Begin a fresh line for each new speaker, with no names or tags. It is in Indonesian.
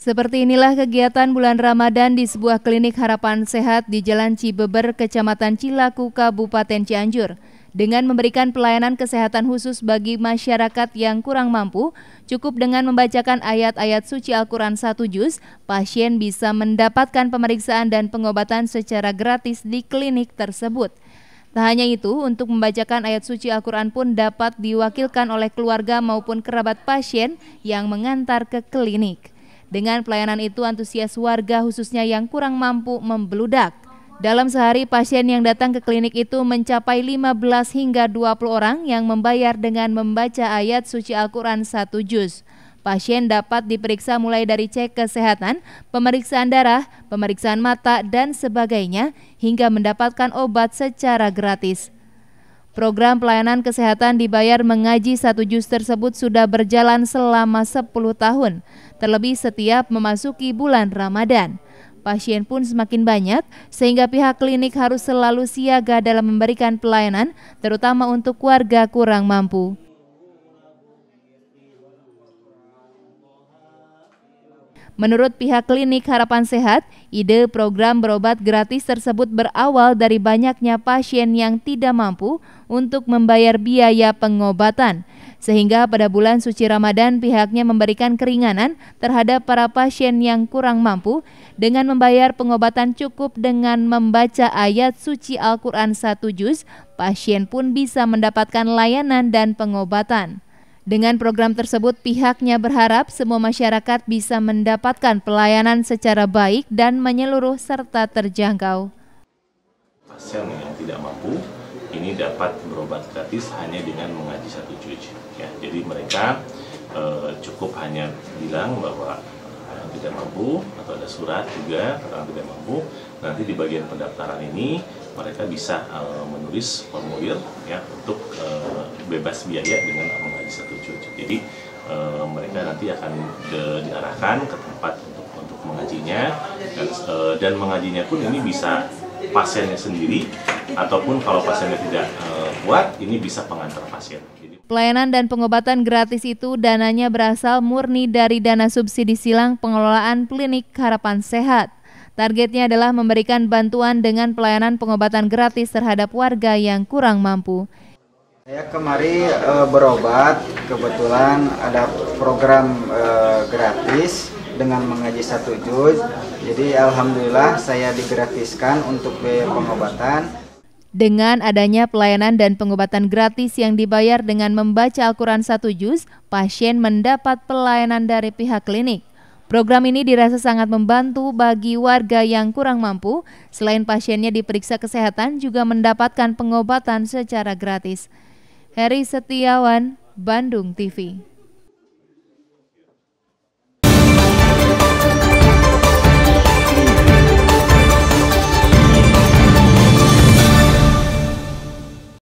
Seperti inilah kegiatan bulan Ramadan di sebuah klinik harapan sehat di Jalan Cibeber, Kecamatan Cilaku, Kabupaten Cianjur. Dengan memberikan pelayanan kesehatan khusus bagi masyarakat yang kurang mampu, cukup dengan membacakan ayat-ayat suci Al-Quran satu juz, pasien bisa mendapatkan pemeriksaan dan pengobatan secara gratis di klinik tersebut. Tak hanya itu, untuk membacakan ayat suci Al-Quran pun dapat diwakilkan oleh keluarga maupun kerabat pasien yang mengantar ke klinik. Dengan pelayanan itu antusias warga khususnya yang kurang mampu membeludak. Dalam sehari pasien yang datang ke klinik itu mencapai 15 hingga 20 orang yang membayar dengan membaca ayat suci Al-Quran satu juz. Pasien dapat diperiksa mulai dari cek kesehatan, pemeriksaan darah, pemeriksaan mata, dan sebagainya hingga mendapatkan obat secara gratis. Program pelayanan kesehatan dibayar mengaji satu juz tersebut sudah berjalan selama 10 tahun, terlebih setiap memasuki bulan Ramadan. Pasien pun semakin banyak, sehingga pihak klinik harus selalu siaga dalam memberikan pelayanan, terutama untuk warga kurang mampu. Menurut pihak klinik Harapan Sehat, ide program berobat gratis tersebut berawal dari banyaknya pasien yang tidak mampu untuk membayar biaya pengobatan. Sehingga pada bulan suci Ramadan pihaknya memberikan keringanan terhadap para pasien yang kurang mampu dengan membayar pengobatan cukup dengan membaca ayat suci Al-Quran satu juz, pasien pun bisa mendapatkan layanan dan pengobatan. Dengan program tersebut, pihaknya berharap semua masyarakat bisa mendapatkan pelayanan secara baik dan menyeluruh serta terjangkau.
Pasien yang tidak mampu ini dapat berobat gratis hanya dengan mengaji satu juz. Jadi mereka eh, cukup hanya bilang bahwa yang tidak mampu atau ada surat juga orang tidak mampu nanti di bagian pendaftaran ini mereka bisa uh, menulis formulir ya untuk uh, bebas biaya dengan mengaji satu cucu. Jadi uh, mereka nanti akan de, diarahkan ke tempat untuk untuk mengajinya dan, uh, dan mengajinya pun ini bisa pasiennya sendiri ataupun kalau pasiennya tidak uh, kuat ini bisa pengantar pasien.
Pelayanan dan pengobatan gratis itu dananya berasal murni dari dana subsidi silang pengelolaan klinik harapan sehat. Targetnya adalah memberikan bantuan dengan pelayanan pengobatan gratis terhadap warga yang kurang mampu.
Saya kemari e, berobat, kebetulan ada program e, gratis dengan mengaji satu juz. Jadi alhamdulillah saya digratiskan untuk biaya pengobatan.
Dengan adanya pelayanan dan pengobatan gratis yang dibayar dengan membaca Al-Quran satu juz, pasien mendapat pelayanan dari pihak klinik. Program ini dirasa sangat membantu bagi warga yang kurang mampu. Selain pasiennya diperiksa kesehatan, juga mendapatkan pengobatan secara gratis. Heri Setiawan, Bandung TV.